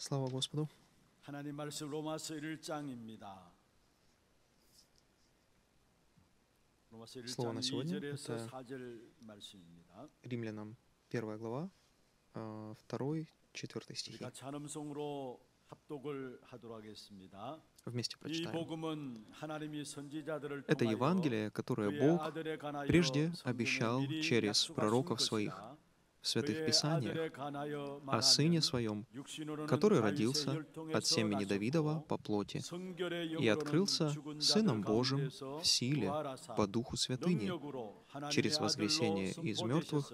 Слава Господу. 하나님 말씀 로마서 1장입니다. 로마서 Слово 1장 на сегодня 2절에서 это 4절 말씀입니다. Римлянам 1 глава, 2, 4 стихи. 우리가 찬음송으로 합독을 하도록 하겠습니다. Вместе 이 прочитаем. 복음은 하나님이 선지자들을 Это 통하여 Евангелие, которое 그의 Бог 아들에 관하여 прежде 성경에 обещал 미리 через 약속하신 пророков 것이라. своих в Святых Писаниях о Сыне Своем, который родился от семени Давидова по плоти и открылся Сыном Божьим в силе по Духу Святыни через воскресение из мертвых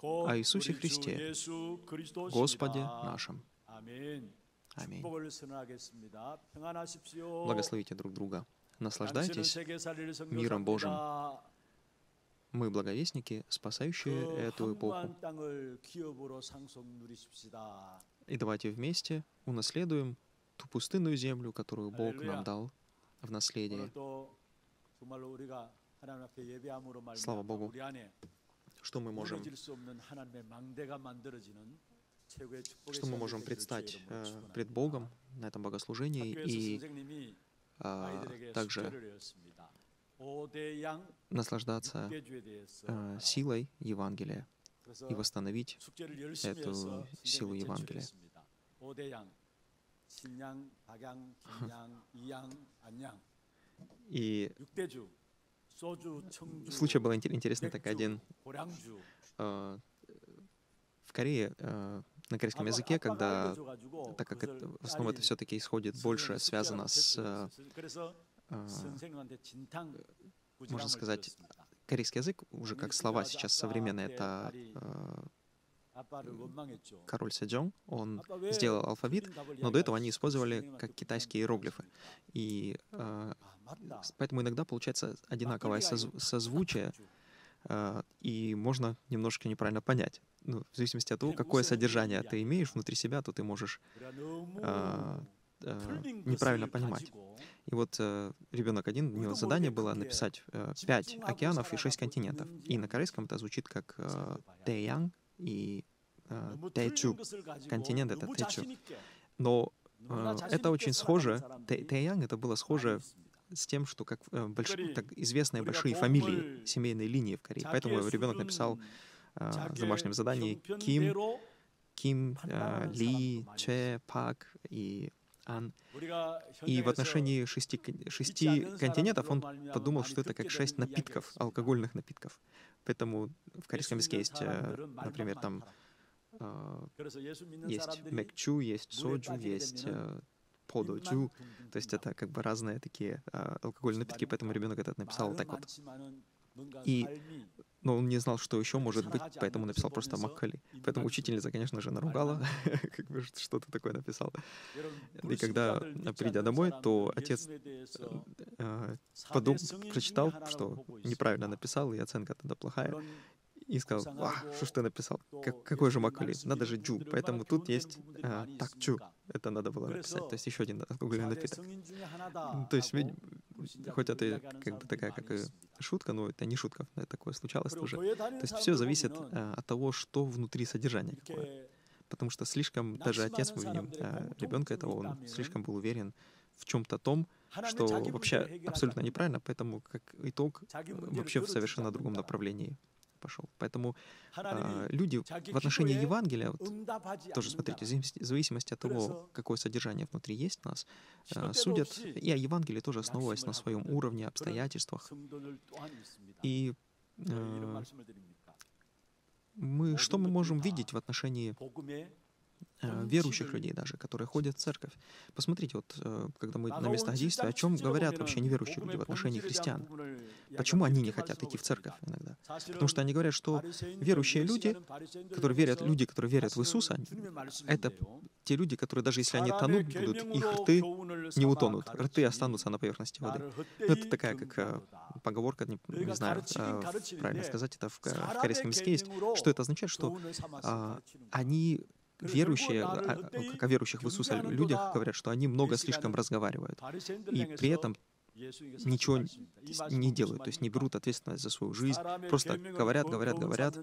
о Иисусе Христе, Господе нашем. Аминь. Благословите друг друга. Наслаждайтесь миром Божьим. Мы благовестники, спасающие эту эпоху. И давайте вместе унаследуем ту пустынную землю, которую Бог нам дал в наследие. Слава Богу, что мы можем что мы можем предстать э, пред Богом на этом богослужении и э, также наслаждаться э, силой Евангелия и восстановить эту силу Евангелия. И случай был интересный, так один э, в Корее э, на корейском языке, когда, так как это, в основном это все-таки исходит больше, связано с э, можно сказать, корейский язык, уже как слова сейчас современные, это э, король Седжон, он сделал алфавит, но до этого они использовали как китайские иероглифы. И э, поэтому иногда получается одинаковое созв- созвучие, э, и можно немножко неправильно понять. Ну, в зависимости от того, какое содержание ты имеешь внутри себя, то ты можешь э, неправильно понимать. И вот э, ребенок один, у него задание было написать э, 5 океанов и 6 континентов. И на корейском это звучит как э, Тэянг и э, Тэчу. Континент это Тэчу. Но э, это очень схоже, Тэянг это было схоже с тем, что как, э, больш... так, известные большие фамилии, семейные линии в Корее. Поэтому ребенок написал э, в домашнем задании Ким, Ким, э, Ли, Че, Пак и Ан. И в отношении шести, шести континентов он подумал, что это как шесть напитков, алкогольных напитков. Поэтому в корейском языке есть, э, например, там э, есть мекчу, есть соджу, есть э, пододжу. То есть это как бы разные такие алкогольные напитки, поэтому ребенок этот написал так вот. И но он не знал, что еще может быть, поэтому написал просто Маккали. Поэтому учительница, конечно же, наругала, как бы что-то такое написал. И когда, придя домой, то отец э, э, подумал, прочитал, что неправильно написал, и оценка тогда плохая, и сказал, «Ах, что ж ты написал? Как, какой же Макули? Надо же Джу». Поэтому тут есть а, так чу Это надо было написать. То есть еще один алкогольный напиток. Ну, то есть, хоть это как бы такая как шутка, но это не шутка, это такое случалось тоже. То есть все зависит а, от того, что внутри содержания какое. Потому что слишком, даже отец, мы видим, а, ребенка этого, он слишком был уверен в чем-то том, что вообще абсолютно неправильно, поэтому как итог вообще в совершенно другом направлении пошел. Поэтому э, люди в отношении Евангелия, вот, тоже смотрите, в зависимости от того, какое содержание внутри есть нас, э, судят и о Евангелии тоже основываясь на своем уровне, обстоятельствах. И э, мы, что мы можем видеть в отношении Э, верующих людей даже, которые ходят в церковь. Посмотрите, вот э, когда мы на местах действия, о чем говорят вообще неверующие люди в отношении христиан. Почему они не хотят идти в церковь иногда? Потому что они говорят, что верующие люди, которые верят, люди, которые верят в Иисуса, это те люди, которые даже если они тонут будут, их рты не утонут, рты останутся на поверхности воды. Ну, это такая как э, поговорка, не, не знаю, правильно сказать, это в, корейском языке есть, что это означает, что а, они верующие, а, а, как о верующих в Иисуса людях говорят, что они много слишком разговаривают. И при этом ничего не делают, то есть не берут ответственность за свою жизнь, просто говорят, говорят, говорят.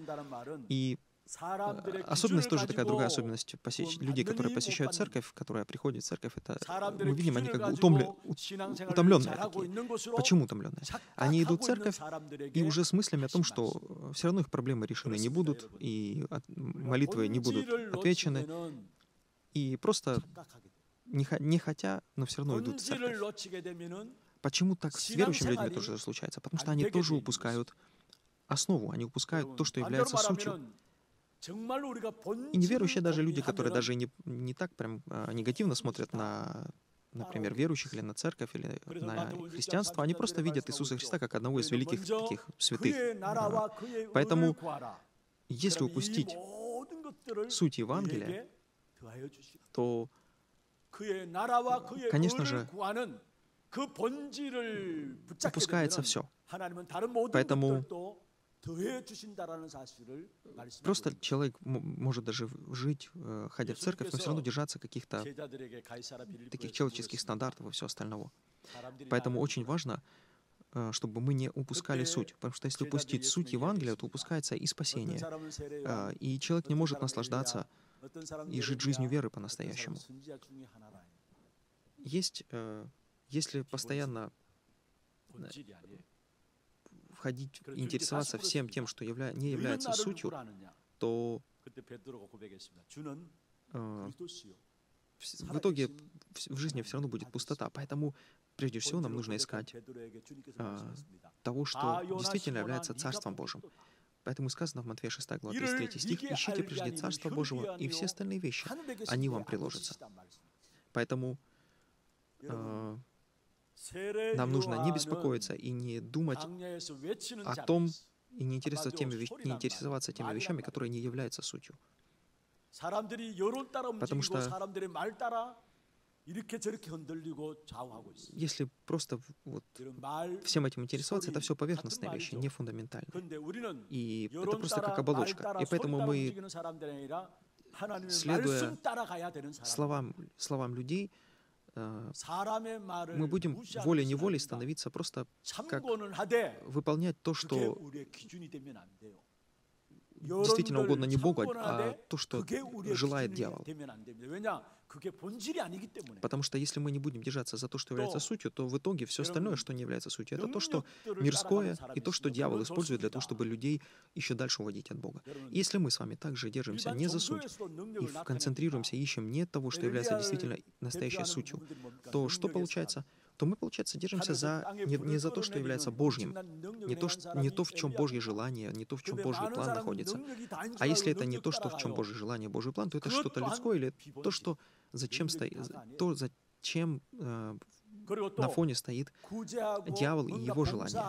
И Э, особенность тоже такая другая особенность посещ... людей, которые посещают церковь, которые приходят в церковь, это э, мы видим, они как утомле... утомленные. Такие. Почему утомленные? Они идут в церковь и уже с мыслями о том, что все равно их проблемы решены не будут, и от... молитвы не будут отвечены, и просто не, не хотя, но все равно идут в церковь. Почему так с верующими людьми тоже случается? Потому что они тоже упускают основу, они упускают то, что является сутью. И неверующие даже люди, которые даже не, не так прям а, негативно смотрят на например, верующих или на церковь, или на христианство, они просто видят Иисуса Христа как одного из великих таких святых. Поэтому, если упустить суть Евангелия, то, конечно же, упускается все. Поэтому Просто человек может даже жить, э, ходя в церковь, но все равно держаться каких-то таких человеческих стандартов и всего остального. Поэтому очень важно, э, чтобы мы не упускали суть. Потому что если упустить суть Евангелия, то упускается и спасение. Э, и человек не может наслаждаться и жить жизнью веры по-настоящему. Есть, если постоянно входить, интересоваться всем тем, что явля... не является сутью, то а, в итоге в жизни все равно будет пустота. Поэтому прежде всего нам нужно искать а, того, что действительно является Царством Божьим. Поэтому сказано в Матфея 6 глава 33 стих, «Ищите прежде Царство Божьего, и все остальные вещи, они вам приложатся». Поэтому э, нам нужно не беспокоиться и не думать о том, и не интересоваться теми, не интересоваться теми вещами, которые не являются сутью. Потому что если просто вот всем этим интересоваться, это все поверхностные вещи, не фундаментальные. И это просто как оболочка. И поэтому мы, следуя словам, словам людей, Э, мы будем волей-неволей становиться просто как выполнять то, что действительно угодно не Богу, а то, что желает дьявол. Потому что если мы не будем держаться за то, что является сутью, то в итоге все остальное, что не является сутью, это то, что мирское и то, что дьявол использует для того, чтобы людей еще дальше уводить от Бога. Если мы с вами также держимся не за суть и концентрируемся, ищем не того, что является действительно настоящей сутью, то что получается? то мы, получается, держимся за, не, не за то, что является Божьим, не то, что, не то, в чем Божье желание, не то, в чем Божий план находится. А если это не то, что в чем Божье желание, Божий план, то это что-то людское или то, что зачем стоит, то, зачем э, на фоне стоит дьявол и его желание.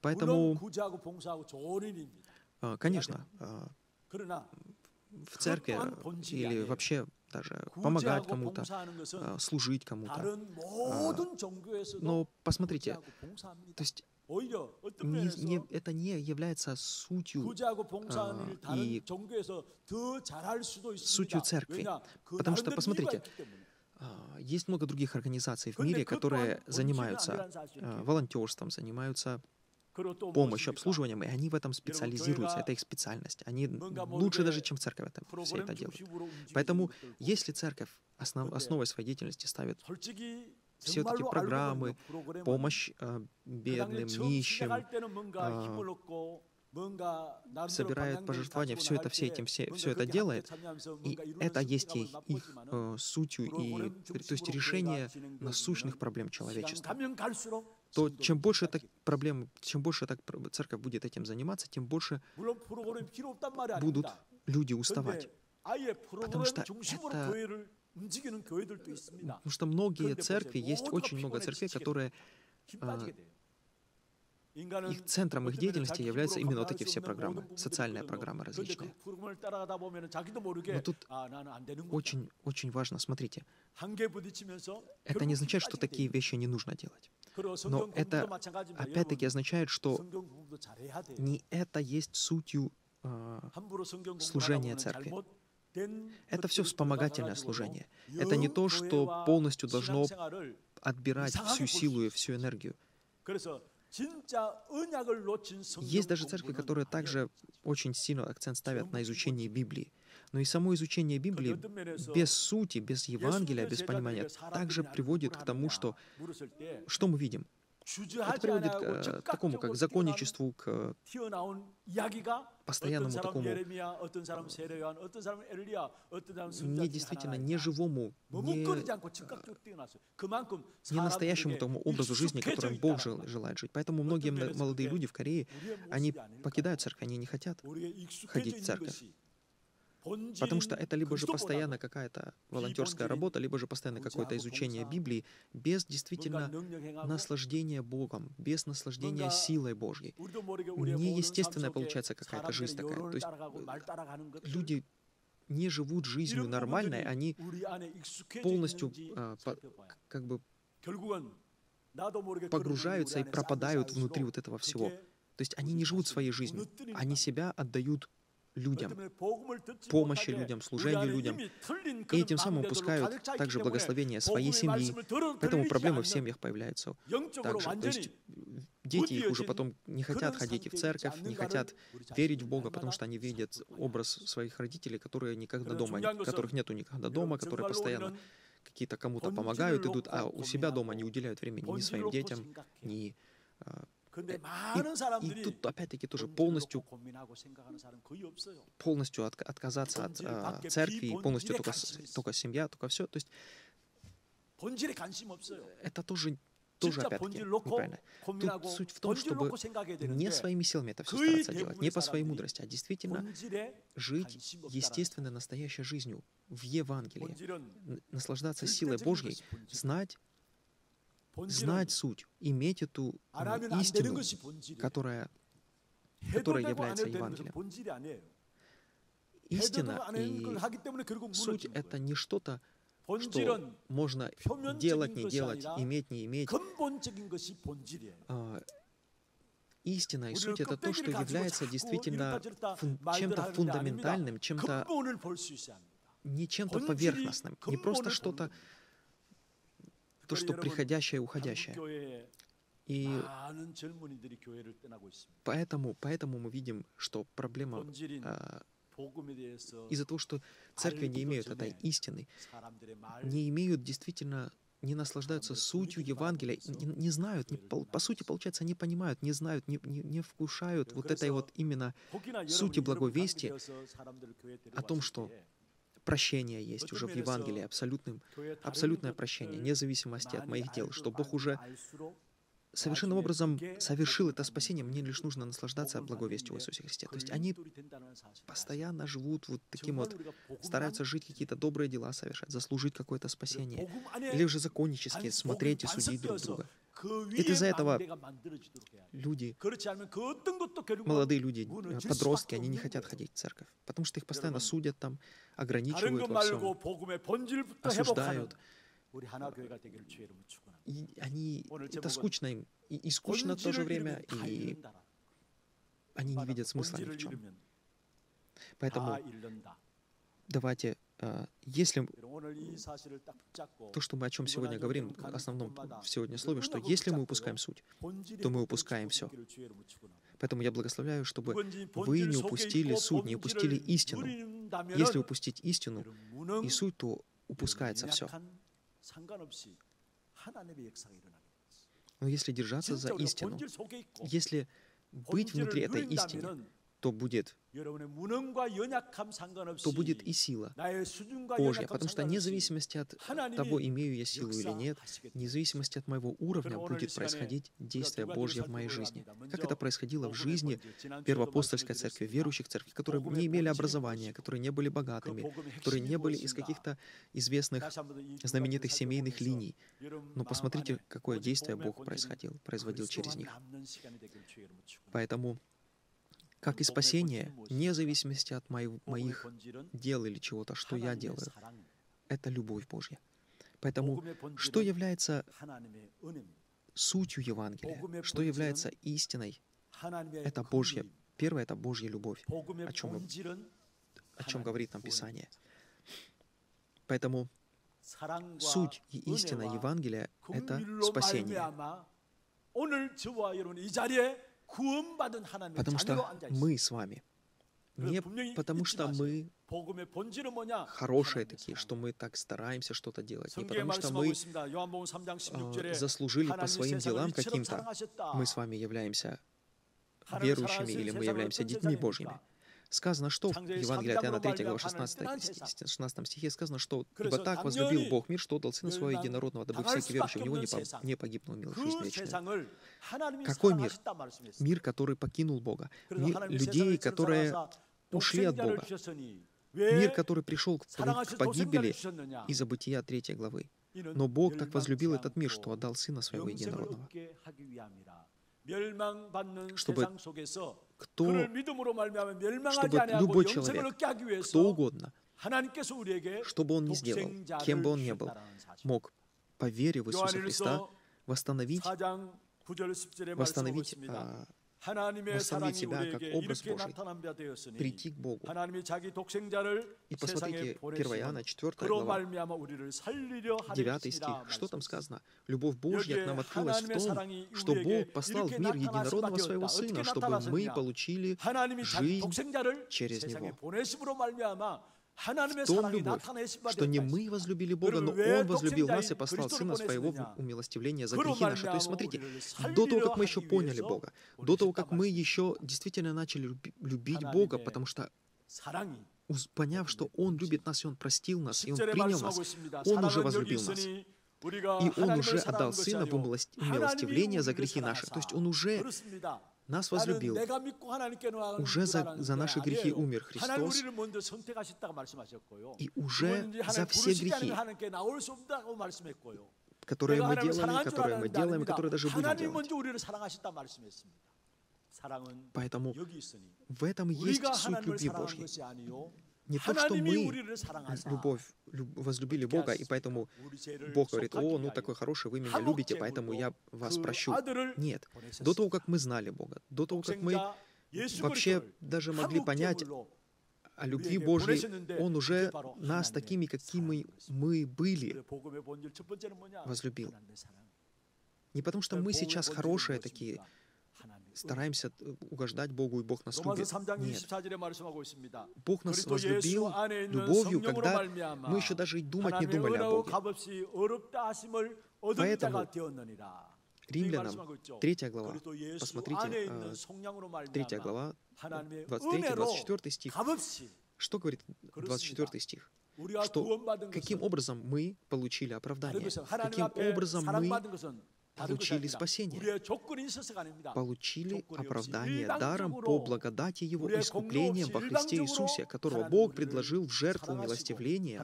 Поэтому, э, конечно, э, в церкви э, или вообще даже помогать кому-то, э, служить кому-то. А, но посмотрите, то есть не, не, это не является сутью а, и сутью церкви. Потому что, посмотрите, а, есть много других организаций в мире, которые занимаются э, волонтерством, занимаются помощь, обслуживанием, и они в этом специализируются, это их специальность. Они лучше даже, чем церковь это, все это делают. Поэтому, если церковь основ, основой своей деятельности ставит все эти программы, помощь э, бедным, нищим, э, собирает пожертвования, все это, все этим, все, все это делает, и это есть их, их э, сутью и, то есть решение насущных проблем человечества то чем больше так проблем, чем больше так церковь будет этим заниматься, тем больше будут люди уставать. Потому что это... Потому что многие церкви, есть очень много церквей, которые их центром их деятельности являются именно вот эти все программы, социальные программы различные. Но тут очень, очень важно, смотрите, это не означает, что такие вещи не нужно делать. Но это опять-таки означает, что не это есть сутью э, служения церкви. Это все вспомогательное служение. Это не то, что полностью должно отбирать всю силу и всю энергию. Есть даже церкви, которые также очень сильно акцент ставят на изучение Библии. Но и само изучение Библии без сути, без Евангелия, без понимания также приводит к тому, что что мы видим? Это приводит к э, такому, как законничеству, к постоянному такому не действительно не живому, не, не настоящему тому образу жизни, которым Бог желает жить. Поэтому многие молодые люди в Корее, они покидают церковь, они не хотят ходить в церковь. Потому что это либо же постоянно какая-то волонтерская работа, либо же постоянно какое-то изучение Библии без действительно наслаждения Богом, без наслаждения силой Божьей. Неестественная получается какая-то жизнь такая. То есть э, люди не живут жизнью нормальной, они полностью а, по, как бы погружаются и пропадают внутри вот этого всего. То есть они не живут своей жизнью, они себя отдают людям, помощи людям, служению людям. И этим самым упускают также благословение своей семьи. Поэтому проблемы в семьях появляются также. То есть дети их уже потом не хотят ходить в церковь, не хотят верить в Бога, потому что они видят образ своих родителей, которые никогда дома, которых нету никогда дома, которые постоянно какие-то кому-то помогают, идут, а у себя дома не уделяют времени ни своим детям, ни а, и, и тут опять-таки тоже полностью, полностью от, отказаться от а, церкви, полностью только, только семья, только все. То есть это тоже тоже опять-таки неправильно. Тут суть в том, чтобы не своими силами это все стараться делать, не по своей мудрости, а действительно жить естественной настоящей жизнью в Евангелии, наслаждаться силой Божьей, знать знать суть, иметь эту э, истину, которая, которая является Евангелием. Истина и суть — это не что-то, что можно делать, не делать, иметь, не иметь. А, истина и суть — это то, что является действительно фун- чем-то фундаментальным, чем-то не чем-то поверхностным, не просто что-то то, что приходящее и уходящее. И поэтому, поэтому мы видим, что проблема а, из-за того, что церкви не имеют этой истины, не имеют действительно не наслаждаются сутью Евангелия, не, не знают, не, по, по сути, получается, не понимают, не знают, не, не, не вкушают вот этой вот именно сути благой вести о том, что прощение есть уже в Евангелии, абсолютным, абсолютное прощение, вне зависимости от моих дел, что Бог уже совершенным образом совершил это спасение, мне лишь нужно наслаждаться благовестью в Иисусе Христе. То есть они постоянно живут вот таким вот, стараются жить какие-то добрые дела совершать, заслужить какое-то спасение, или уже законнически смотреть и судить друг друга. И из-за этого люди, молодые люди, э, подростки, они не хотят ходить в церковь, потому что их постоянно судят там, ограничивают во всем, осуждают. И они, это скучно им, и, и скучно в то же время, и они не видят смысла ни в чем. Поэтому давайте если то, что мы о чем сегодня говорим, в основном в сегодня слове, что если мы упускаем суть, то мы упускаем все. Поэтому я благословляю, чтобы вы не упустили суть, не упустили истину. Если упустить истину и суть, то упускается все. Но если держаться за истину, если быть внутри этой истины, то будет, то будет и сила Божья. Потому что вне зависимости от того, имею я силу или нет, вне зависимости от моего уровня будет происходить действие Божье в моей жизни. Как это происходило в жизни первоапостольской церкви, верующих церквей, которые не имели образования, которые не были богатыми, которые не были из каких-то известных знаменитых семейных линий. Но посмотрите, какое действие Бог происходил, производил через них. Поэтому как и спасение, вне зависимости от моих, моих дел или чего-то, что я делаю. Это любовь Божья. Поэтому что является сутью Евангелия, что является истиной, это Божья. Первое — это Божья любовь, о чем, о чем говорит нам Писание. Поэтому суть и истина Евангелия — это спасение. Потому что мы с вами. не потому что мы хорошие такие, что мы так стараемся что-то делать, не потому что мы э, заслужили по своим делам каким-то, мы с вами являемся верующими или мы являемся детьми Божьими. Сказано, что в Евангелии от Иоанна 3 глава 16, 16 стихе сказано, что «Ибо так возлюбил Бог мир, что отдал Сына Своего Единородного, дабы всякий верующий в Него не, по, не погиб, но имел жизнь вечную». Какой мир? Мир, который покинул Бога. Мир людей, которые ушли от Бога. Мир, который пришел к, к погибели из-за бытия 3 главы. Но Бог так возлюбил этот мир, что отдал Сына Своего Единородного чтобы кто, чтобы любой человек, кто угодно, чтобы он ни сделал, кем бы он ни был, мог, поверив в Иисуса Христа, восстановить, восстановить а, восстановить себя как образ Божий, прийти к Богу. И посмотрите, 1 Иоанна, 4 глава, 9 стих. Что там сказано? «Любовь Божья к нам открылась в том, что Бог послал в мир единородного Своего Сына, чтобы мы получили жизнь через Него». В том любовь, что не мы возлюбили Бога, но Он возлюбил нас и послал Сына Своего в умилостивление за грехи наши. То есть, смотрите, до того, как мы еще поняли Бога, до того, как мы еще действительно начали любить Бога, потому что поняв, что Он любит нас, и Он простил нас, и Он принял нас, Он уже возлюбил нас. И Он уже отдал Сына в умилостивление за грехи наши. То есть Он уже нас возлюбил. Уже за, за наши грехи умер Христос. И уже за все грехи, которые мы делали, которые мы делаем, которые даже будем делать. Поэтому в этом есть суть любви Божьей. Не то, что мы любовь, возлюбили Бога, и поэтому Бог говорит, о, ну такой хороший, вы меня любите, поэтому я вас прощу. Нет. До того, как мы знали Бога, до того, как мы вообще даже могли понять о любви Божьей, Он уже нас такими, какими мы были, возлюбил. Не потому, что мы сейчас хорошие такие, стараемся э, угождать Богу, и Бог нас любит. Нет. Бог нас возлюбил любовью, когда мы еще даже и думать не думали о Боге. Поэтому Римлянам, 3 глава, посмотрите, 3 э, глава, 23-24 стих. Что говорит 24 стих? Что каким образом мы получили оправдание? Каким образом мы получили спасение, получили оправдание даром по благодати Его искупления во Христе Иисусе, которого Бог предложил в жертву милостивления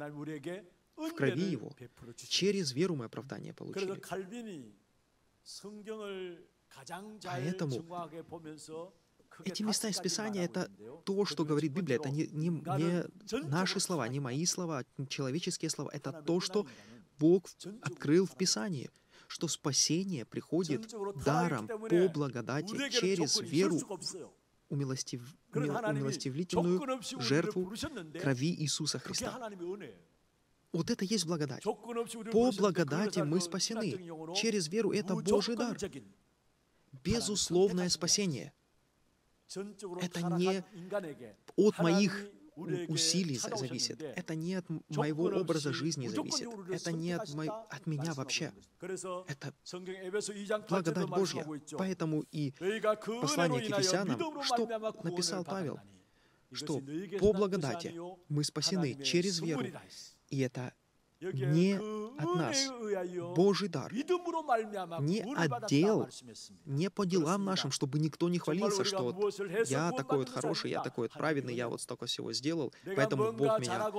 в крови Его. Через веру мы оправдание получили. Поэтому эти места из Писания — это то, что говорит Библия. Это не, не, не наши слова, не мои слова, не человеческие слова. Это то, что Бог открыл в Писании — что спасение приходит даром по благодати через веру умилостив... умилостивительную жертву крови Иисуса Христа. Вот это есть благодать. По благодати мы спасены. Через веру это Божий дар. Безусловное спасение. Это не от моих усилий зависит. Это не от моего образа жизни зависит. Это не от, мо... от меня вообще. Это благодать Божья. Поэтому и послание к Ефесянам, что написал Павел, что по благодати мы спасены через веру. И это не от нас. Божий дар. Не отдел, не по делам нашим, чтобы никто не хвалился, что вот я такой вот хороший, я такой вот праведный, я вот столько всего сделал, поэтому Бог меня,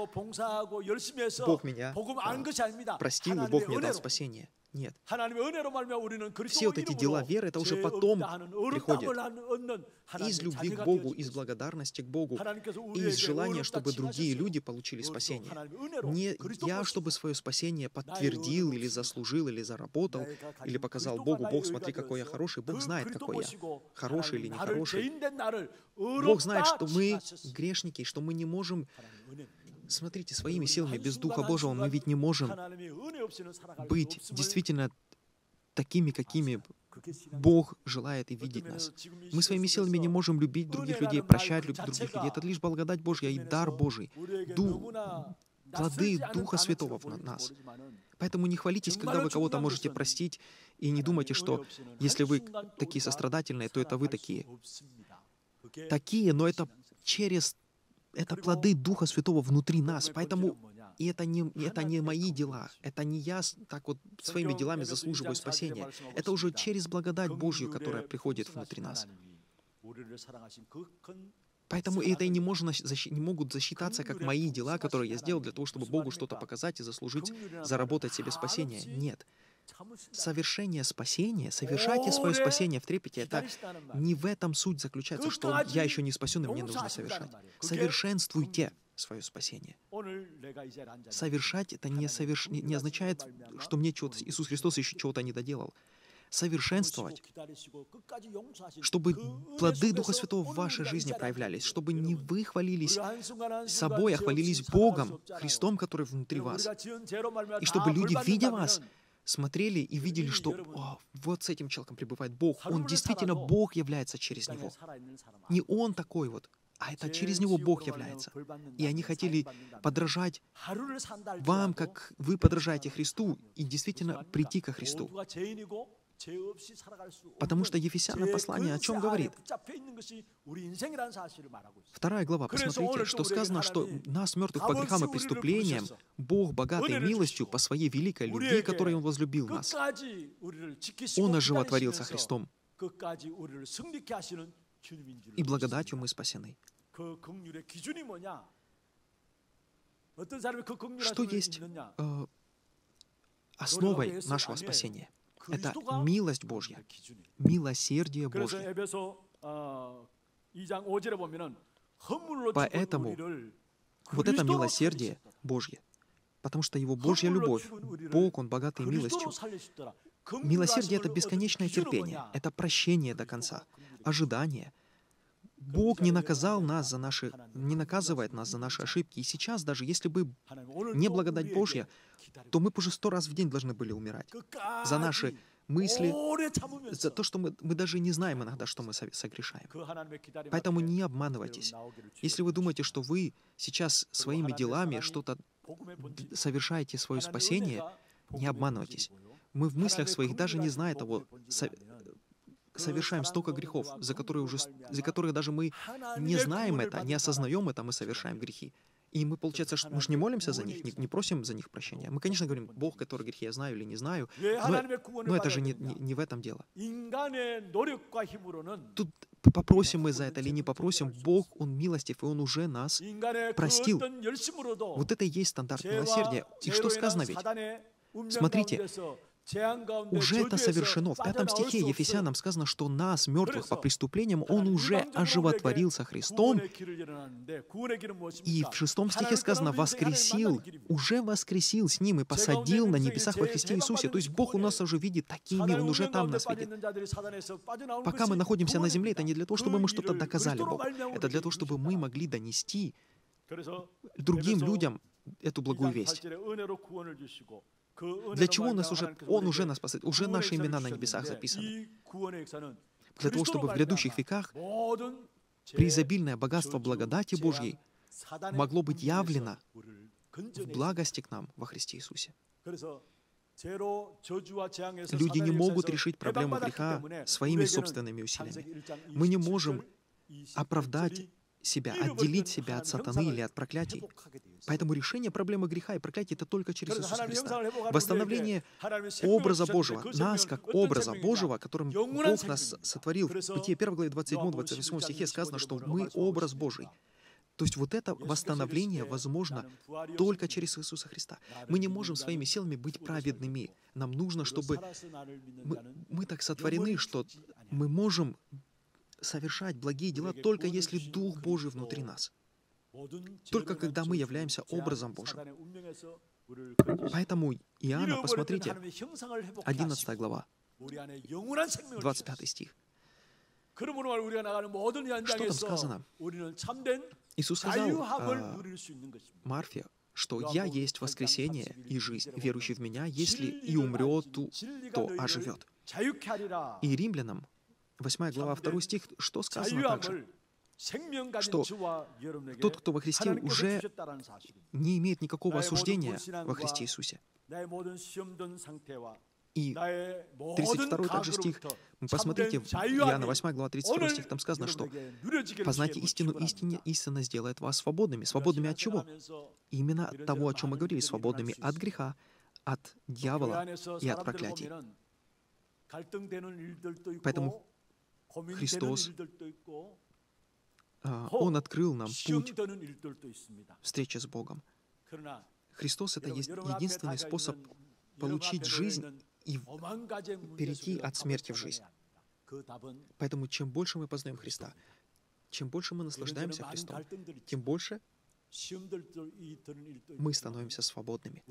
Бог меня а, простил, и Бог мне дал спасение. Нет. Все вот эти дела веры, это уже потом приходит из любви к Богу, из благодарности к Богу, и из желания, чтобы другие люди получили спасение. Не я, чтобы свое спасение подтвердил или заслужил, или заработал, или показал Богу, Бог, смотри, какой я хороший. Бог знает, какой я, хороший или нехороший. Бог знает, что мы грешники, что мы не можем Смотрите, своими силами, без Духа Божьего, мы ведь не можем быть действительно такими, какими Бог желает и видит нас. Мы своими силами не можем любить других людей, прощать любить других людей. Это лишь благодать Божья и дар Божий, Дух, плоды Духа Святого в нас. Поэтому не хвалитесь, когда вы кого-то можете простить, и не думайте, что если вы такие сострадательные, то это вы такие. Такие, но это через это плоды Духа Святого внутри нас. Поэтому и это не, это не мои дела. Это не я так вот своими делами заслуживаю спасения. Это уже через благодать Божью, которая приходит внутри нас. Поэтому это и не, можно, не могут засчитаться как мои дела, которые я сделал для того, чтобы Богу что-то показать и заслужить, заработать себе спасение. Нет. Совершение спасения, совершайте свое спасение в трепете, это не в этом суть заключается, что я еще не спасен, и мне нужно совершать. Совершенствуйте свое спасение. Совершать это не, соверш... не означает, что мне чего-то Иисус Христос еще чего-то не доделал. Совершенствовать, чтобы плоды Духа Святого в вашей жизни проявлялись, чтобы не вы хвалились собой, а хвалились Богом, Христом, который внутри вас. И чтобы люди, видя вас, смотрели и видели, что О, вот с этим человеком пребывает Бог. Он действительно Бог является через него. Не он такой вот, а это через него Бог является. И они хотели подражать вам, как вы подражаете Христу, и действительно прийти ко Христу. Потому что Ефесянам послание о чем говорит? Вторая глава, посмотрите, что сказано, что нас, мертвых по грехам и преступлениям, Бог, богатой милостью, по своей великой любви, которой Он возлюбил нас, Он оживотворился Христом, и благодатью мы спасены. Что есть э, основой нашего спасения? Это милость Божья, милосердие Божье. Поэтому вот это милосердие Божье, потому что Его Божья любовь, Бог, Он богатый милостью. Милосердие — это бесконечное терпение, это прощение до конца, ожидание. Бог не наказал нас за наши, не наказывает нас за наши ошибки. И сейчас, даже если бы не благодать Божья, то мы бы уже сто раз в день должны были умирать за наши мысли, за то, что мы, мы даже не знаем иногда, что мы согрешаем. Поэтому не обманывайтесь. Если вы думаете, что вы сейчас своими делами что-то совершаете свое спасение, не обманывайтесь. Мы в мыслях своих, даже не зная того, совершаем столько грехов, за которые, уже, за которые даже мы не знаем это, не осознаем это, мы совершаем грехи. И мы, получается, мы же не молимся за них, не, не просим за них прощения. Мы, конечно, говорим, Бог, который грехи я знаю или не знаю, но, но это же не, не, не в этом дело. Тут попросим мы за это или не попросим, Бог, Он милостив, и Он уже нас простил. Вот это и есть стандарт милосердия. И что сказано ведь? Смотрите, уже это совершено. В пятом стихе Ефесянам сказано, что нас, мертвых по преступлениям, Он уже оживотворился Христом. И в шестом стихе сказано, воскресил, уже воскресил с Ним и посадил на небесах во Христе Иисусе. То есть Бог у нас уже видит такими, Он уже там нас видит. Пока мы находимся на земле, это не для того, чтобы мы что-то доказали Богу. Это для того, чтобы мы могли донести другим людям эту благую весть. Для чего нас уже, Он уже нас спасает, уже наши имена на небесах записаны. Для того, чтобы в грядущих веках преизобильное богатство благодати Божьей могло быть явлено в благости к нам во Христе Иисусе. Люди не могут решить проблему греха своими собственными усилиями. Мы не можем оправдать себя, отделить себя от сатаны или от проклятий. Поэтому решение проблемы греха и проклятия — это только через Иисуса Христа. Восстановление образа Божьего, нас как образа Божьего, которым Бог нас сотворил. В Бытие 1 главе 27-28 стихе сказано, что мы образ Божий. То есть вот это восстановление возможно только через Иисуса Христа. Мы не можем своими силами быть праведными. Нам нужно, чтобы мы, мы так сотворены, что мы можем совершать благие дела только если Дух Божий внутри нас. Только когда мы являемся образом Божьим. Поэтому Иоанна, посмотрите, 11 глава, 25 стих. Что там сказано? Иисус сказал э, Марфе, что «Я есть воскресение и жизнь, верующий в Меня, если и умрет, то оживет». И римлянам, 8 глава, 2 стих, что сказано также? Что тот, кто во Христе, уже не имеет никакого осуждения во Христе Иисусе. И 32 также стих, посмотрите, Иоанна 8 глава 32 стих, там сказано, что «Познайте истину, истине, истина сделает вас свободными». Свободными от чего? Именно от того, о чем мы говорили, свободными от греха, от дьявола и от проклятий. Поэтому Христос, а, Он открыл нам путь встречи с Богом. Христос — это единственный способ получить жизнь и перейти от смерти в жизнь. Поэтому чем больше мы познаем Христа, чем больше мы наслаждаемся Христом, тем больше мы становимся свободными.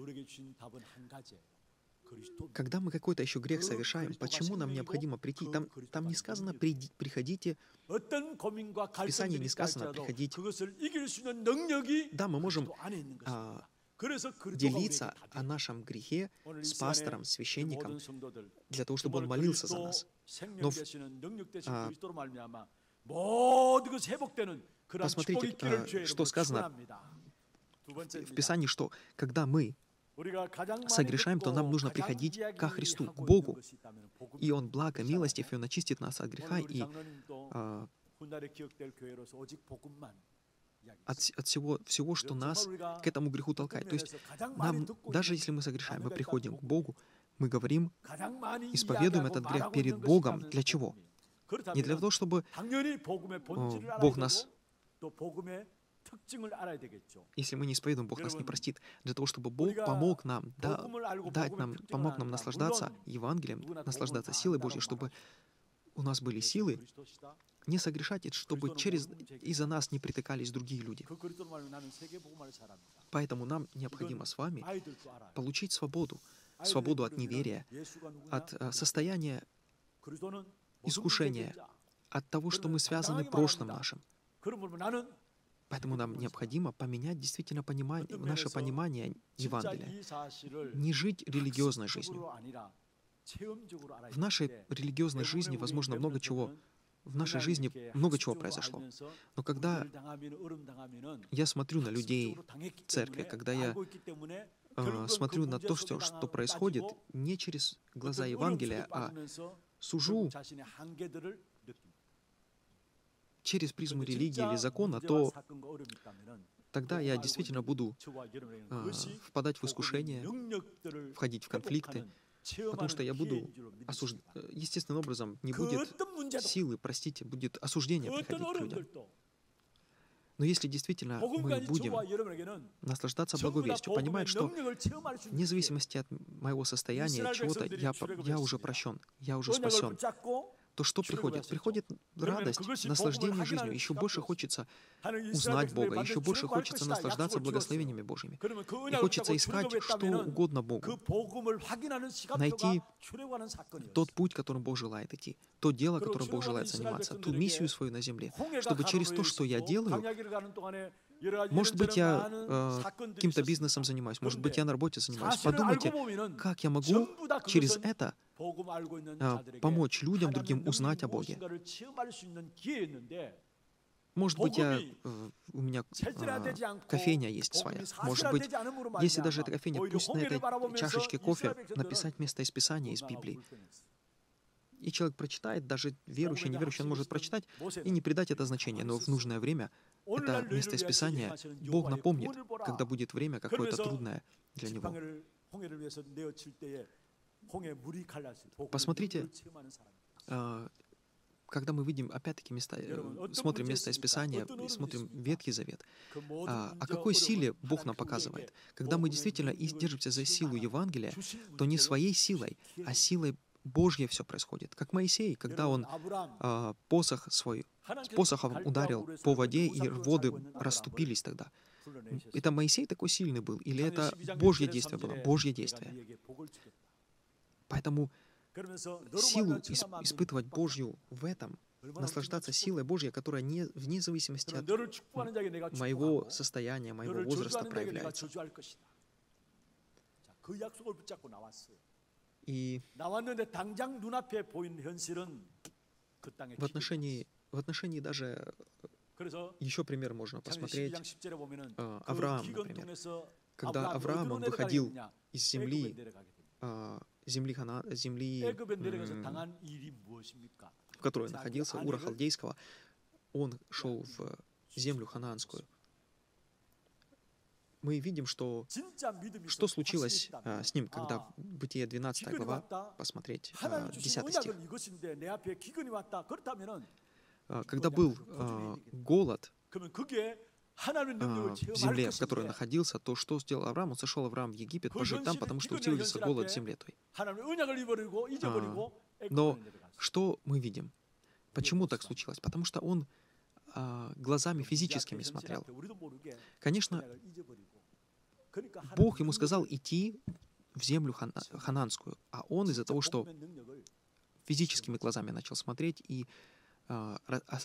Когда мы какой-то еще грех совершаем, почему нам необходимо прийти? Там, там не сказано приди, «приходите». В Писании не сказано «приходите». Да, мы можем а, делиться о нашем грехе с пастором, священником, для того, чтобы он молился за нас. Но а, посмотрите, а, что сказано в Писании, что когда мы согрешаем, то нам нужно приходить ко Христу, к Богу. И Он благо, милостив, и Он очистит нас от греха и а, от, от всего, всего, что нас к этому греху толкает. То есть нам, даже если мы согрешаем, мы приходим к Богу, мы говорим, исповедуем этот грех перед Богом. Для чего? Не для того, чтобы о, Бог нас если мы не исповедуем, Бог нас не простит. Для того, чтобы Бог помог нам, да, дать нам, помог нам наслаждаться Евангелием, наслаждаться силой Божьей, чтобы у нас были силы не согрешать, чтобы через из-за нас не притыкались другие люди. Поэтому нам необходимо с вами получить свободу, свободу от неверия, от э, состояния искушения, от того, что мы связаны прошлым нашим. Поэтому нам необходимо поменять действительно понимание, наше понимание Евангелия. Не жить религиозной жизнью. В нашей религиозной жизни, возможно, много чего в нашей жизни много чего произошло. Но когда я смотрю на людей в церкви, когда я э, смотрю на то, что, что происходит, не через глаза Евангелия, а сужу через призму религии или закона, то тогда я действительно буду э, впадать в искушение, входить в конфликты, потому что я буду осуждать. Естественным образом не будет силы, простите, будет осуждение приходить к людям. Но если действительно мы будем наслаждаться благовестью, понимать, что вне зависимости от моего состояния, чего-то, я, я уже прощен, я уже спасен, то что приходит? Приходит радость, наслаждение жизнью. Еще больше хочется узнать Бога, еще больше хочется наслаждаться благословениями Божьими. И хочется искать что угодно Богу. Найти тот путь, которым Бог желает идти, то дело, которым Бог желает заниматься, ту миссию свою на земле, чтобы через то, что я делаю, может быть, я э, каким-то бизнесом занимаюсь, может быть, я на работе занимаюсь. Подумайте, как я могу через это помочь людям, другим узнать о Боге. Может быть, я, э, у меня э, кофейня есть своя. Может быть, если даже эта кофейня, пусть на этой чашечке кофе написать место из Писания, из Библии. И человек прочитает, даже верующий, неверующий, он может прочитать и не придать это значение, но в нужное время это место из Писания Бог напомнит, когда будет время какое-то трудное для него. Посмотрите, а, когда мы видим, опять-таки, места, э, смотрим место из Писания, смотрим Ветхий Завет, а, о какой силе Бог нам показывает. Когда мы действительно держимся за силу Евангелия, то не своей силой, а силой Божье все происходит. Как Моисей, когда он э, посох свой, посохом ударил по воде, и воды расступились тогда. Это Моисей такой сильный был, или это Божье действие было? Божье действие. Поэтому силу испытывать Божью в этом наслаждаться силой Божьей, которая не, вне зависимости от моего состояния, моего возраста проявляется. И в отношении, в отношении даже еще пример можно посмотреть. А, Авраам, например. Когда Авраам, он выходил из земли, земли, Хана, земли в которой находился, Ура Халдейского, он шел в землю ханаанскую. Мы видим, что, что случилось а, с ним, когда Бытие 12 глава, посмотреть, а, 10 стих. А, когда был а, голод в земле, в которой находился, то что сделал Авраам? Он сошел Авраам вЕгипет, пожил там, потому что усилился голод в земле той. А, но что мы видим? Почему так случилось? Потому что он а, глазами физическими смотрел. Конечно, Бог ему сказал идти в землю хан, хананскую, а он из-за того, что физическими глазами начал смотреть и а,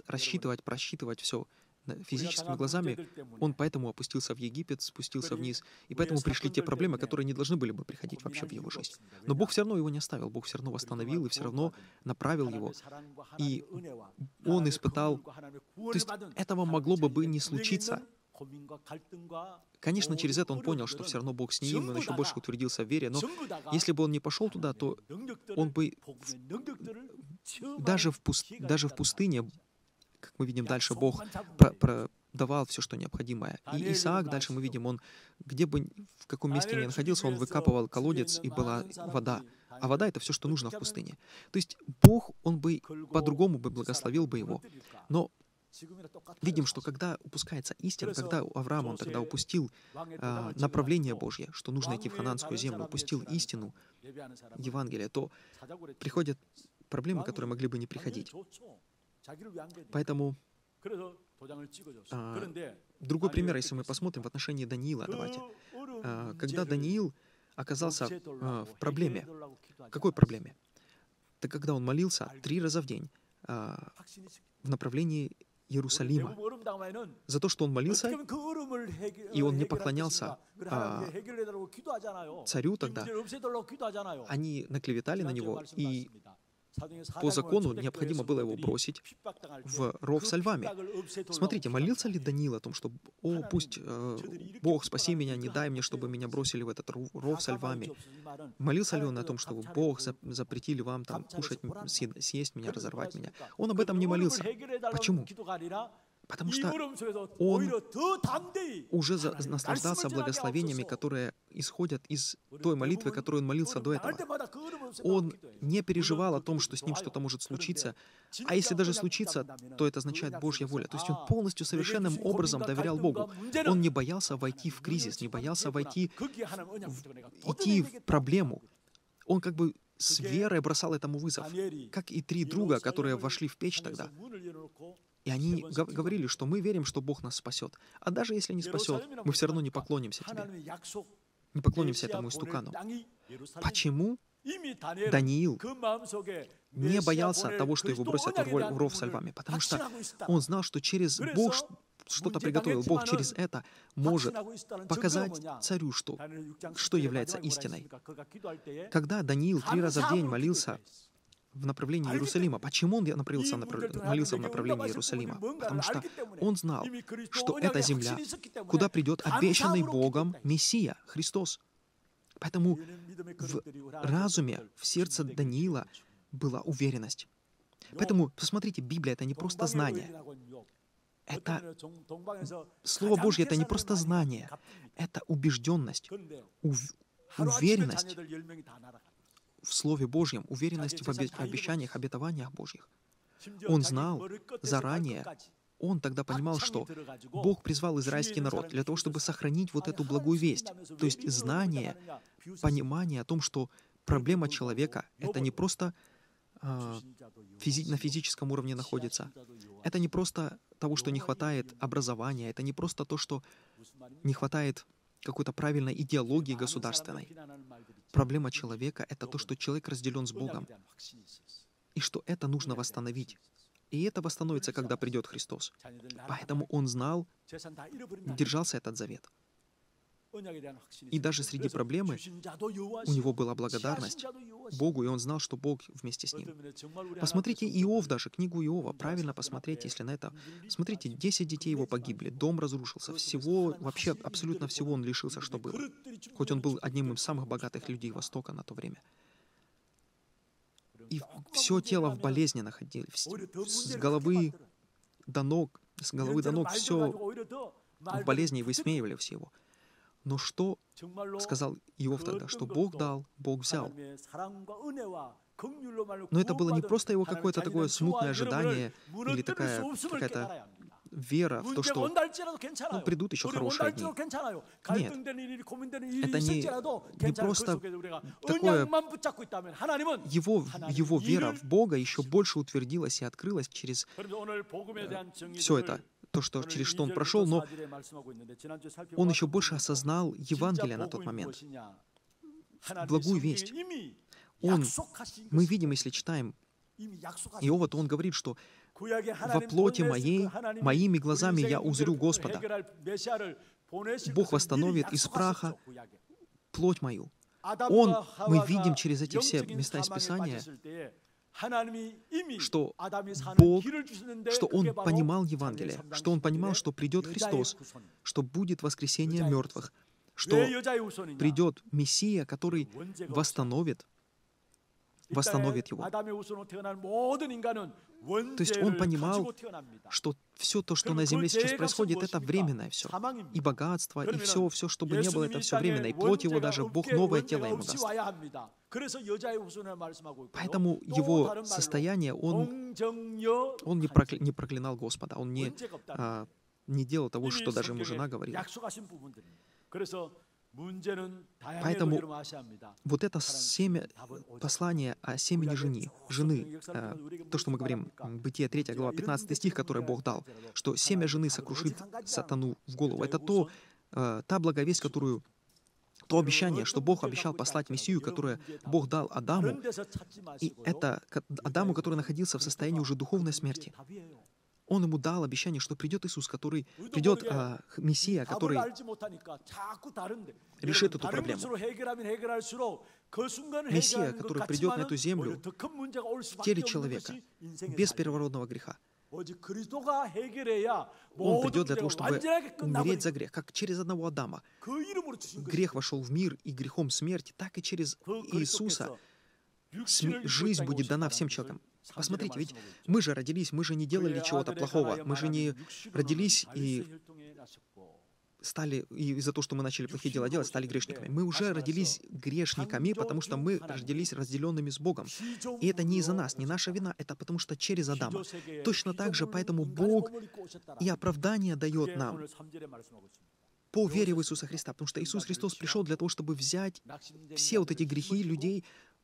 рассчитывать, просчитывать все физическими глазами, он поэтому опустился в Египет, спустился вниз, и поэтому пришли те проблемы, которые не должны были бы приходить вообще в его жизнь. Но Бог все равно его не оставил, Бог все равно восстановил и все равно направил его. И он испытал... То есть этого могло бы бы не случиться, Конечно, через это он понял, что все равно Бог с ним, он еще больше утвердился в вере, но если бы он не пошел туда, то он бы даже в, пуст... даже в пустыне как мы видим дальше, Бог давал все, что необходимое. И Исаак, дальше мы видим, он, где бы, в каком месте ни находился, он выкапывал колодец, и была вода. А вода — это все, что нужно в пустыне. То есть Бог, Он бы по-другому бы благословил бы его. Но видим, что когда упускается истина, когда Авраам, он тогда упустил а, направление Божье, что нужно идти в хананскую землю, упустил истину Евангелия, то приходят проблемы, которые могли бы не приходить. Поэтому а, другой пример, если мы посмотрим в отношении Даниила, давайте. А, когда Даниил оказался а, в проблеме, какой проблеме? Это когда он молился три раза в день а, в направлении Иерусалима. за то, что он молился, и он не поклонялся а, царю тогда. Они наклеветали на него, и по закону необходимо было его бросить в ров со львами. Смотрите, молился ли Даниил о том, что «О, пусть э, Бог, спаси меня, не дай мне, чтобы меня бросили в этот ров со львами». Молился ли он о том, что Бог запретили вам там кушать, съесть меня, разорвать меня? Он об этом не молился. Почему? Потому что он уже за, наслаждался благословениями, которые исходят из той молитвы, которую он молился до этого. Он не переживал о том, что с ним что-то может случиться, а если даже случится, то это означает Божья воля. То есть он полностью совершенным образом доверял Богу. Он не боялся войти в кризис, не боялся войти, в, идти в проблему. Он как бы с верой бросал этому вызов, как и три друга, которые вошли в печь тогда. И они говорили, что мы верим, что Бог нас спасет. А даже если не спасет, мы все равно не поклонимся тебе. Не поклонимся этому истукану. Почему Даниил не боялся того, что его бросят в ров со львами? Потому что он знал, что через Бог что-то приготовил. Бог через это может показать царю, что, что является истиной. Когда Даниил три раза в день молился в направлении Иерусалима. Почему он молился, молился в направлении Иерусалима? Потому что он знал, что это земля, куда придет обещанный Богом Мессия, Христос. Поэтому в разуме, в сердце Даниила была уверенность. Поэтому, посмотрите, Библия — это не просто знание. Это Слово Божье — это не просто знание. Это убежденность, ув... уверенность в Слове Божьем, уверенность в обещаниях, обетованиях Божьих. Он знал заранее, он тогда понимал, что Бог призвал израильский народ для того, чтобы сохранить вот эту благую весть. То есть знание, понимание о том, что проблема человека — это не просто э, физи на физическом уровне находится. Это не просто того, что не хватает образования, это не просто то, что не хватает какой-то правильной идеологии государственной. Проблема человека — это то, что человек разделен с Богом, и что это нужно восстановить. И это восстановится, когда придет Христос. Поэтому он знал, держался этот завет. И даже среди проблемы у него была благодарность Богу, и он знал, что Бог вместе с ним. Посмотрите Иов даже, книгу Иова, правильно посмотреть, если на это. Смотрите, 10 детей его погибли, дом разрушился, всего, вообще абсолютно всего он лишился, что было. Хоть он был одним из самых богатых людей Востока на то время. И все тело в болезни находилось, с головы до ног, с головы до ног все в болезни и высмеивали все его. Но что сказал Иов тогда? Что Бог дал, Бог взял. Но это было не просто его какое-то такое смутное ожидание или такая какая-то вера в то, что ну, придут еще хорошие дни. Нет, это не, не просто такое... Его, его вера в Бога еще больше утвердилась и открылась через э, все это то, что, через что он прошел, но он еще больше осознал Евангелие на тот момент, благую весть. Он, мы видим, если читаем Иова, то он говорит, что во плоти моей, моими глазами я узрю Господа. Бог восстановит из праха плоть мою. Он, мы видим через эти все места из Писания, что Бог, что Он понимал Евангелие, что Он понимал, что придет Христос, что будет воскресение мертвых, что придет Мессия, который восстановит восстановит его. То есть он понимал, что все то, что на земле сейчас происходит, это временное все. И богатство, и все, все, что бы ни было, это все временно. И плоть его даже, Бог новое тело ему даст. Поэтому его состояние, он, он не, прокля, не проклинал Господа, он не, а, не делал того, что даже ему жена говорила. Поэтому вот это семя, послание о семени жени, жены, э, то, что мы говорим, Бытие 3 глава 15 стих, который Бог дал, что семя жены сокрушит сатану в голову. Это то, э, та благовесть, которую то обещание, что Бог обещал послать Мессию, которое Бог дал Адаму, и это Адаму, который находился в состоянии уже духовной смерти. Он ему дал обещание, что придет Иисус, который придет а, Мессия, который решит эту проблему. Мессия, который придет на эту землю в теле человека, без первородного греха. Он придет для того, чтобы умереть за грех, как через одного Адама. Грех вошел в мир, и грехом смерти, так и через Иисуса жизнь будет дана всем человекам. Посмотрите, ведь мы же родились, мы же не делали чего-то плохого, мы же не родились и стали, и из-за того, что мы начали плохие дела делать, стали грешниками. Мы уже родились грешниками, потому что мы родились разделенными с Богом. И это не из-за нас, не наша вина, это потому что через Адама. Точно так же, поэтому Бог и оправдание дает нам. по вере в Иисуса Христа, потому что Иисус Христос пришел для того, чтобы взять все вот эти грехи людей,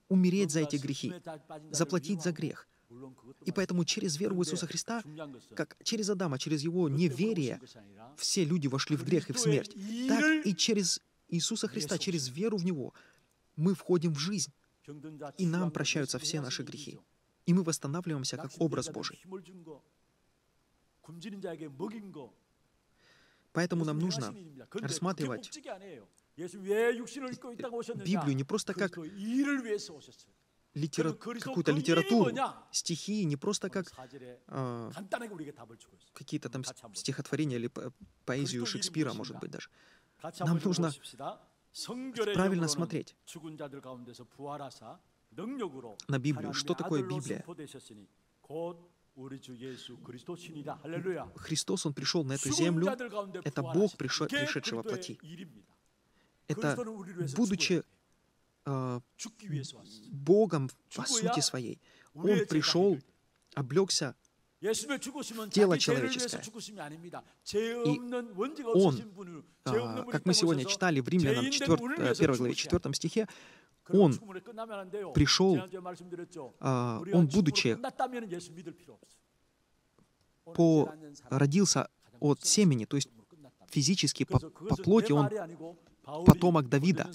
умереть за эти грехи, заплатить за грех. И поэтому через веру в Иисуса Христа, как через Адама, через его неверие, все люди вошли в грех и в смерть. Так и через Иисуса Христа, через веру в Него, мы входим в жизнь, и нам прощаются все наши грехи. И мы восстанавливаемся как образ Божий. Поэтому нам нужно рассматривать Библию не просто как литера... какую-то литературу, стихи, не просто как э, какие-то там стихотворения или поэзию Шекспира, может быть, даже. Нам нужно правильно смотреть. на Библию. Что такое Библия? Христос, Он пришел на эту землю. Это Бог, пришедший во плоти это, будучи э, Богом по сути своей, Он пришел, облегся в тело человеческое. И Он, а, как мы сегодня читали в Римлянам 4, 1 главе 4 стихе, Он пришел, а, Он, будучи по, родился от семени, то есть физически по, по плоти Он потомок Давида.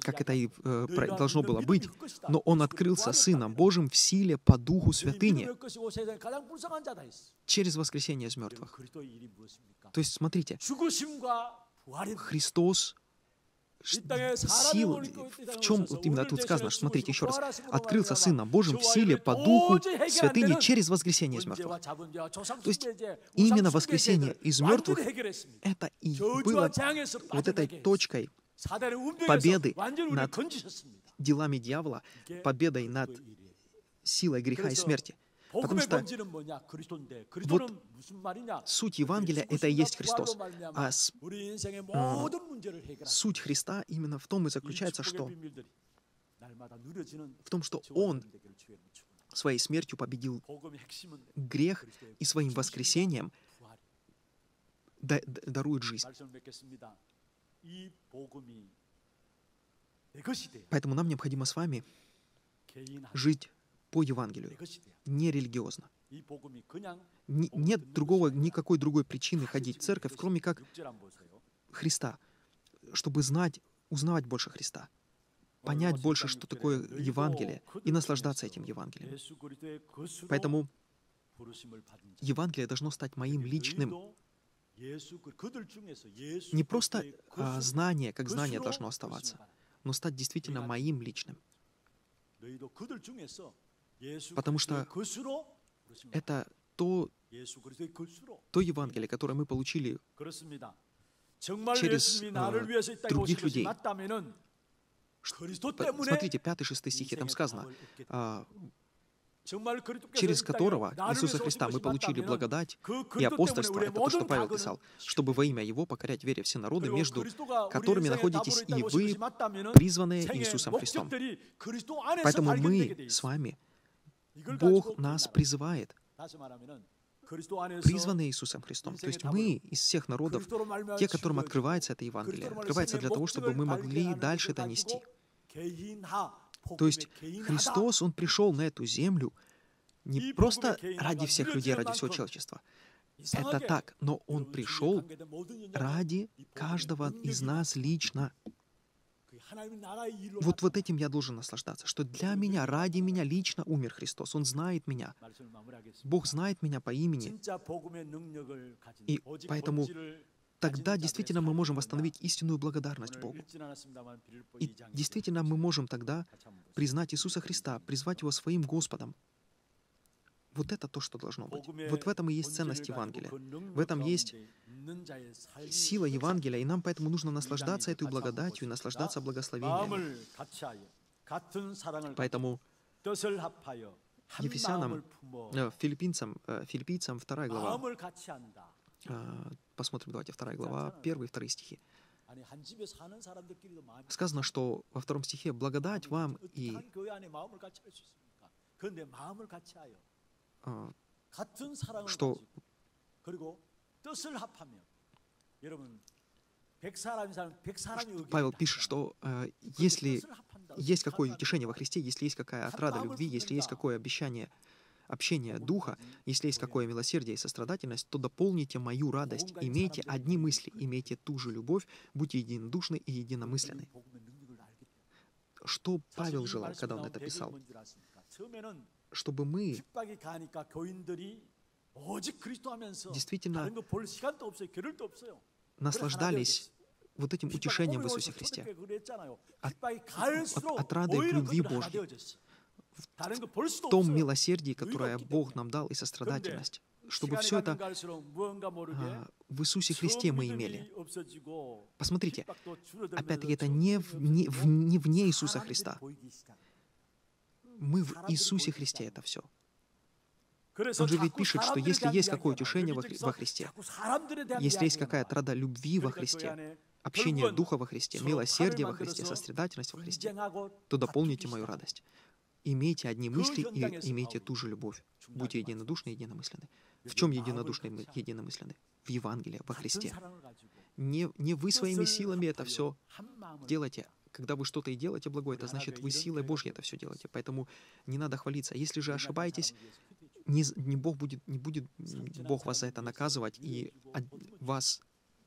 как это и э, должно было быть, но он открылся Сыном Божьим в силе по Духу Святыни через воскресение из мертвых. То есть, смотрите, Христос сила, в чем вот именно тут сказано, что, смотрите еще раз, открылся Сыном Божьим в силе по Духу Святыни через воскресение из мертвых. То есть именно воскресение из мертвых это и было вот этой точкой победы над делами дьявола, победой над силой греха и смерти. Потому что вот суть Евангелия — это и есть Христос. А с, суть Христа именно в том и заключается, что в том, что Он своей смертью победил грех и своим воскресением дарует жизнь. Поэтому нам необходимо с вами жить по Евангелию, не религиозно. нет другого, никакой другой причины ходить в церковь, кроме как Христа, чтобы знать, узнавать больше Христа, понять больше, что такое Евангелие, и наслаждаться этим Евангелием. Поэтому Евангелие должно стать моим личным. не просто а, знание, как знание должно оставаться, но стать действительно моим личным. Потому что это то, то Евангелие, которое мы получили через э, других людей. Смотрите, 5-6 стихи, там сказано, а, через которого Иисуса Христа мы получили благодать и апостольство, это то, что Павел писал, чтобы во имя Его покорять вере все народы, между которыми находитесь и вы, призванные Иисусом Христом. Поэтому мы с вами Бог нас призывает, призванные Иисусом Христом. То есть мы из всех народов, те, которым открывается это Евангелие, открывается для того, чтобы мы могли дальше это нести. То есть Христос, Он пришел на эту землю не просто ради всех людей, ради всего человечества. Это так, но Он пришел ради каждого из нас лично. Вот, вот этим я должен наслаждаться, что для меня, ради меня лично умер Христос. Он знает меня. Бог знает меня по имени. И поэтому тогда действительно мы можем восстановить истинную благодарность Богу. И действительно мы можем тогда признать Иисуса Христа, призвать Его своим Господом. Вот это то, что должно быть. Вот в этом и есть ценность Евангелия. В этом есть сила Евангелия, и нам поэтому нужно наслаждаться этой благодатью и наслаждаться благословением. Поэтому Ефесянам, э, филиппинцам, э, филиппийцам 2 глава. Э, посмотрим, давайте, 2 глава, 1 и 2 стихи. Сказано, что во втором стихе «благодать вам и что Павел пишет, что э, если есть какое утешение во Христе, если есть какая отрада любви, если есть какое обещание общения Духа, если есть какое милосердие и сострадательность, то дополните мою радость, имейте одни мысли, имейте ту же любовь, будьте единодушны и единомысленны. Что Павел желал, когда он это писал? Чтобы мы действительно наслаждались вот этим утешением в Иисусе Христе, от, от, от рады к любви Божьей, в том милосердии, которое Бог нам дал, и сострадательность, чтобы все это а, в Иисусе Христе мы имели. Посмотрите, опять-таки, это не, в, не, в, не вне Иисуса Христа. Мы в Иисусе Христе это все. Он же ведь пишет, что если есть какое утешение во, Христе, если есть какая-то рада любви во Христе, общение Духа во Христе, милосердие во Христе, сострадательность во Христе, то дополните мою радость. Имейте одни мысли и имейте ту же любовь. Будьте единодушны и единомысленны. В чем единодушны и единомысленны? В Евангелии, во Христе. Не, не вы своими силами это все делаете. Когда вы что-то и делаете благое, это значит, вы силой Божьей это все делаете. Поэтому не надо хвалиться. Если же ошибаетесь, не, не, Бог будет, не будет Бог вас за это наказывать и вас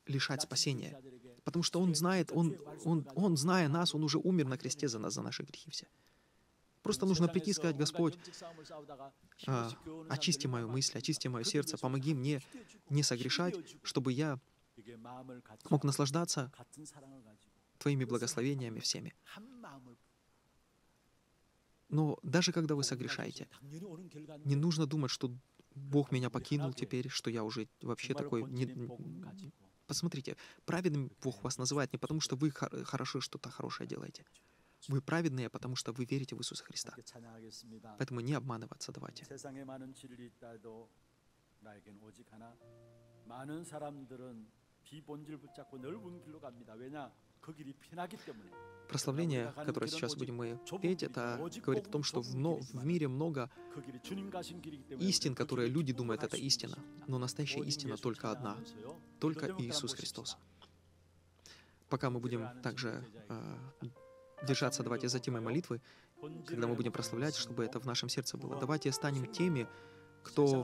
лишать спасения. Потому что Он знает, Он, он, он, зная нас, Он уже умер на кресте за нас, за наши грехи все. Просто нужно прийти и сказать, Господь, а, очисти мою мысль, очисти мое сердце, помоги мне не согрешать, чтобы я мог наслаждаться Твоими благословениями всеми. Но даже когда вы согрешаете, не нужно думать, что Бог меня покинул теперь, что я уже вообще такой... Не... Посмотрите, праведным Бог вас называет не потому, что вы хорошо что-то хорошее делаете. Вы праведные, потому что вы верите в Иисуса Христа. Поэтому не обманываться давайте. Прославление, которое сейчас будем мы петь, это говорит о том, что в, но, в мире много истин, которые люди думают, это истина. Но настоящая истина только одна. Только Иисус Христос. Пока мы будем также э, держаться, давайте за темой молитвы, когда мы будем прославлять, чтобы это в нашем сердце было. Давайте станем теми, кто